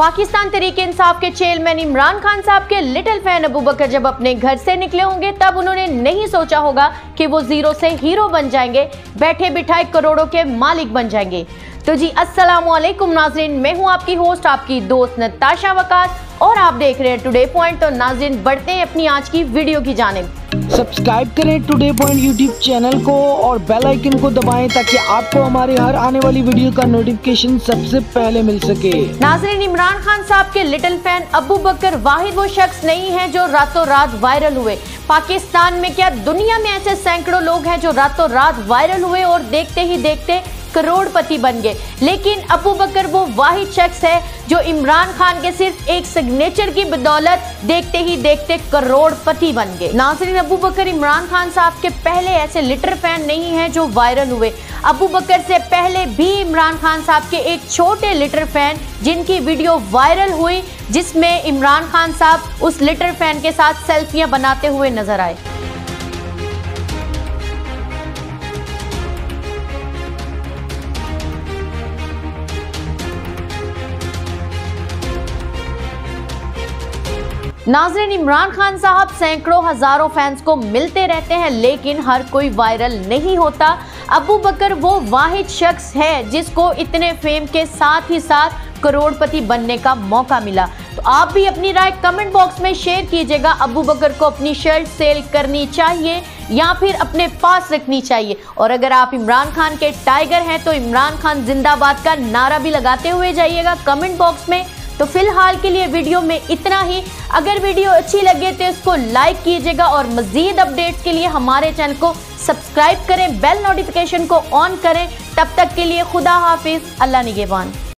पाकिस्तान तरीके इंसाफ के चेयरमैन इमरान खान साहब के लिटिल फ़ैन अबू बकर जब अपने घर से निकले होंगे, तब उन्होंने नहीं सोचा होगा कि वो ज़ीरो से हीरो बन जाएँगे, बैठे बिठाए करोड़ों के मालिक बन जाएँगे। तो जी, अस्सलाम वालेकुम नाजरीन, मैं हूँ आपकी होस्ट, आपकी दोस्त नताशा वकास, और आप देख रहे हैं टुडे पॉइंट तो नाजरीन, बढ़ते हैं अपनी आज की वीडियो की जानिब। सब्सक्राइब करें टुडे पॉइंट यूट्यूब चैनल को और बेल आइकन को दबाएँ ताकि आपको हमारे हर आने वाली वीडियो का नोटिफिकेशन सबसे पहले मिल सके। नाजरीन इमरान खान साहब के लिटिल फ़ैन अबू बकर वाहिद वो शख्स नहीं है जो रातों रात वायरल हुए। पाकिस्तान में क्या दुनिया में ऐसे सैकड़ों लोग हैं जो रातों रात वायरल हुए और देखते ही देखते करोड़पति बन गए। लेकिन अबू बकर वो वाहिद शख्स है जो इमरान खान के सिर्फ़ एक सिग्नेचर की बदौलत देखते ही देखते करोड़पति बन गए। नाजरीन, अबू बकर इमरान खान साहब के पहले ऐसे लिटर फ़ैन नहीं है जो वायरल हुए। अबू बकर से पहले भी इमरान खान साहब के एक छोटे लिटर फ़ैन जिनकी वीडियो वायरल हुई, जिसमें इमरान खान साहब उस लिटर फ़ैन के साथ सेल्फियाँ बनाते हुए नज़र आए। नाजरीन इमरान खान साहब सैकड़ों हज़ारों फैंस को मिलते रहते हैं, लेकिन हर कोई वायरल नहीं होता। अबू बकर वो वाहिद शख्स है जिसको इतने फेम के साथ ही साथ करोड़पति बनने का मौका मिला। तो आप भी अपनी राय कमेंट बॉक्स में शेयर कीजिएगा। अबू बकर को अपनी शर्ट सेल करनी चाहिए या फिर अपने पास रखनी चाहिए? और अगर आप इमरान खान के टाइगर हैं तो इमरान खान जिंदाबाद का नारा भी लगाते हुए जाइएगा कमेंट बॉक्स में। तो फ़िलहाल के लिए वीडियो में इतना ही। अगर वीडियो अच्छी लगे तो इसको लाइक कीजिएगा और मजीद अपडेट के लिए हमारे चैनल को सब्सक्राइब करें बेल नोटिफिकेशन को ऑन करें। तब तक के लिए खुदा हाफिज, अल्लाह निगेबान।